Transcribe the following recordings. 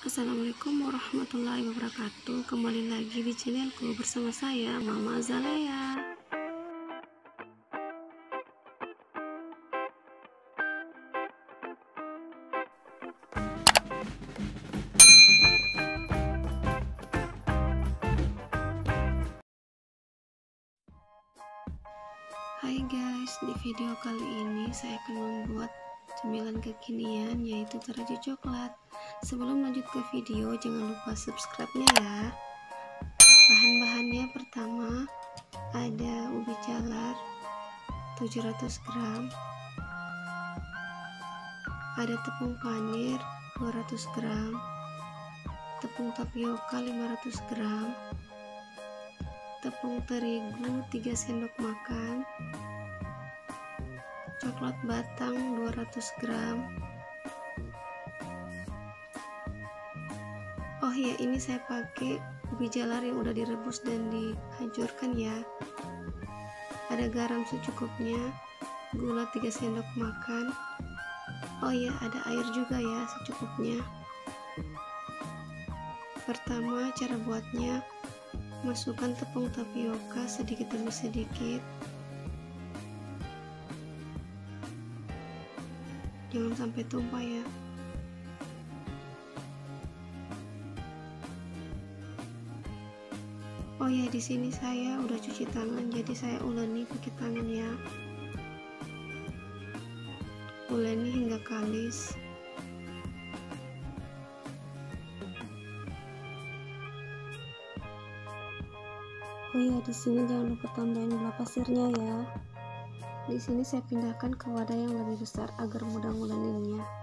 Assalamualaikum warahmatullahi wabarakatuh. Kembali lagi di channelku bersama saya Mama Zalea Hai guys, di video kali ini saya akan membuat cemilan kekinian yaitu teracu coklat sebelum lanjut ke video jangan lupa subscribe-nya ya. Bahan-bahannya pertama ada ubi jalar 700 gram. Ada tepung panir 200 gram. Tepung tapioka 500 gram. Tepung terigu 3 sendok makan. Coklat batang 200 gram oh ya ini saya pakai ubi jalar yang udah direbus dan dihancurkan ya. Ada garam secukupnya gula 3 sendok makan. Oh ya ada air juga ya secukupnya. Pertama cara buatnya masukkan tepung tapioka sedikit demi sedikit. Jangan sampai tumpah ya oh ya di sini saya udah cuci tangan jadi saya uleni pakai tangan ya uleni hingga kalis. Oh ya di sini jangan lupa tambahin gula pasirnya ya. Di sini saya pindahkan ke wadah yang lebih besar agar mudah nguleninnya.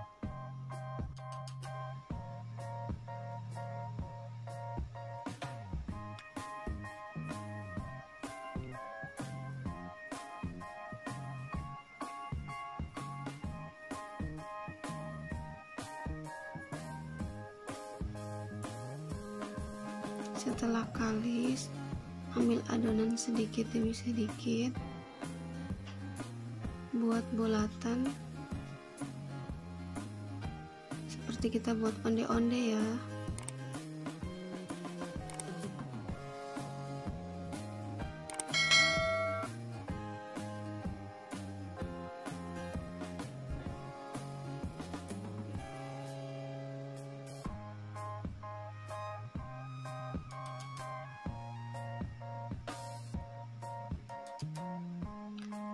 Setelah kalis, ambil adonan sedikit demi sedikit buat bulatan seperti kita buat onde-onde ya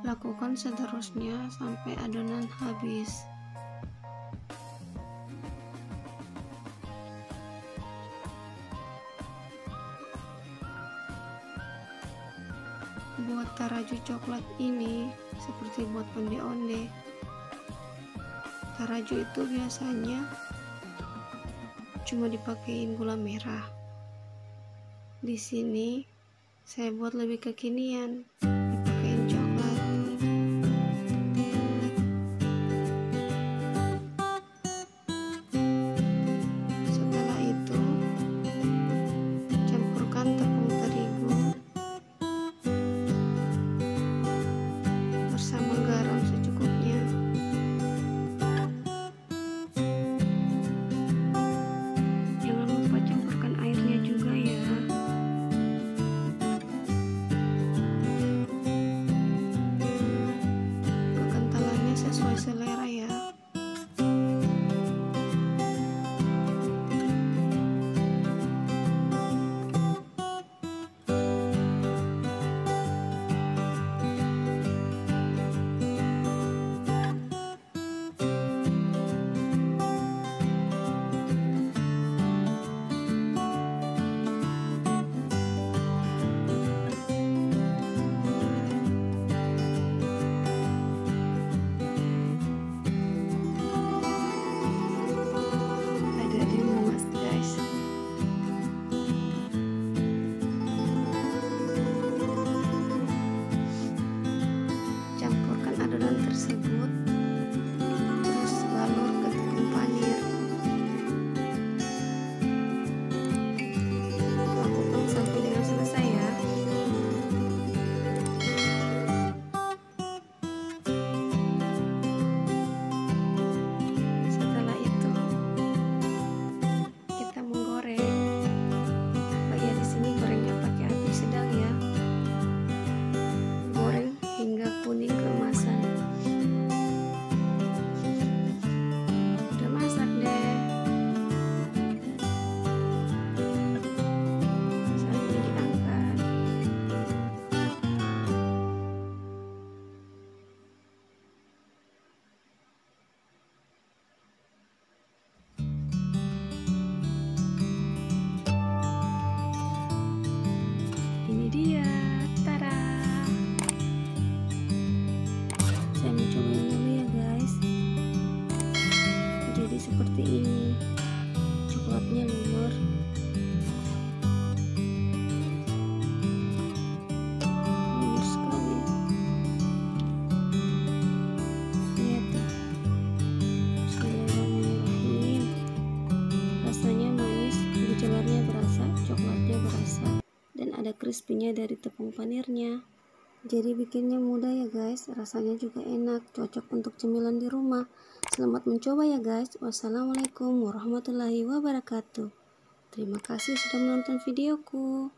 Lakukan seterusnya sampai adonan habis. Buat taraju coklat ini seperti buat onde-onde. Taraju itu biasanya cuma dipakein gula merah. Di sini saya buat lebih kekinian. Dan ada crispy dari tepung panirnya. Jadi bikinnya mudah ya guys. Rasanya juga enak cocok untuk cemilan di rumah. Selamat mencoba ya guys. Wassalamualaikum warahmatullahi wabarakatuh. Terima kasih sudah menonton videoku